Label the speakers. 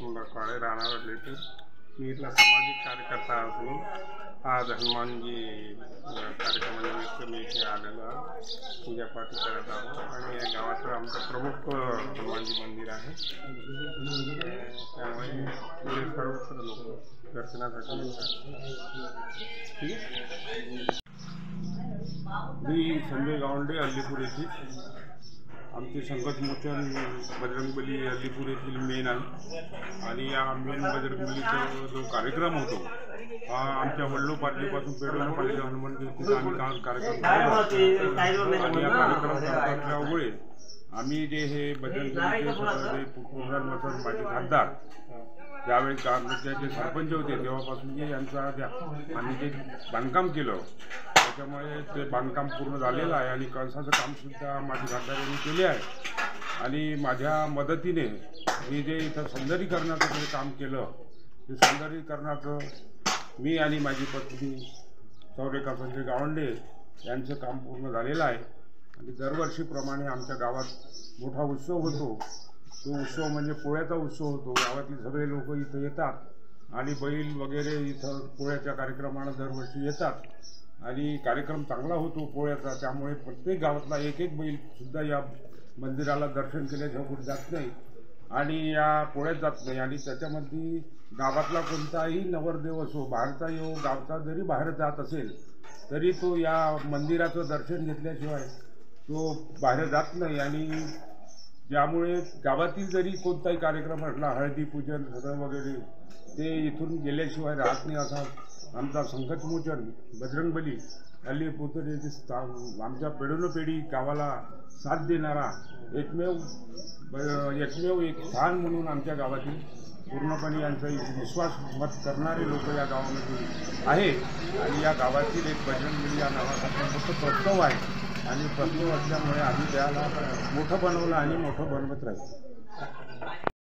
Speaker 1: काळे राहणार लेते मी सामाजिक कार्यकर्ता आज हनुमानजी कार्यक्रमानिमित्त मी इथे आलेलो आहे पूजापाठ करत आहोत आणि या गावाचं आमचं प्रमुख मंदिर त्यामुळे सर्वत्र लोक दर्शनासाठी संजय गावंडे अल्लीपूर आमचे संघटमोचन बजरंगबली अल्लीपूर येथील मेन आहे. आणि या मेन बजरंगबलीचा जो कार्यक्रम होतो हा आमच्या वल्लोपार्टीपासून पेडोलपार्टी हनुमान जयंतीचा आम्ही कार्यक्रम. आणि या कार्यक्रम असल्यामुळे आम्ही जे हे बजरंगबलीचे प्रधानमंत्री माझे खासदार ज्यावेळी ग्रामपंचायतचे सरपंच होते तेव्हापासून जे यांचा आम्ही जे बांधकाम केलं त्याच्यामुळे ते बांधकाम पूर्ण झालेलं आहे आणि कळसाचं कामसुद्धा माझी खासदारांनी केले आहे. आणि माझ्या मदतीने मी जे इथं सौंदर्यीकरणाचं जे काम केलं ते सौंदर्यीकरणाचं मी आणि माझी पत्नी सौरेखा संजय गावंडे यांचं काम पूर्ण झालेलं आहे. आणि दरवर्षीप्रमाणे आमच्या गावात मोठा उत्सव होतो. तो उत्सव म्हणजे पोळ्याचा उत्सव होतो. गावातील सगळे लोक इथं येतात आणि बैल वगैरे इथं पोळ्याच्या कार्यक्रमाला दरवर्षी येतात. आणि कार्यक्रम चांगला होतो पोळ्याचा त्यामुळे प्रत्येक गावातला एक एक बैल सुद्धा या मंदिराला दर्शन केल्याशिवाय कुठे जात नाही आणि या पोळ्यात जात नाही. आणि त्याच्यामध्ये गावातला कोणताही नवरदेव असो हो, बाहेरचा हो, येऊ गावचा जरी बाहेर जात असेल तरी तो या मंदिराचं दर्शन घेतल्याशिवाय तो बाहेर जात नाही. आणि ज्यामुळे गावातील जरी कोणताही कार्यक्रम असला हळदी पूजन सगळं वगैरे ते इथून गेल्याशिवाय राहत नाही असा आमचा संकटमोचन बजरंगबली अल्ली पुतळेची स्था आमच्या पेढोनपेढी गावाला साथ देणारा एकमेव ब- एकमेव एक स्थान म्हणून आमच्या गावातील पूर्णपणे यांचा विश्वास मत करणारे लोक या गावामध्ये आहे. आणि या गावातील एक बजरंगबली या नावासाठी मोठं प्रस्तव आहे. आणि प्रस्तव असल्यामुळे आम्ही त्याला मोठं बनवलं आणि मोठं बनवत राहील.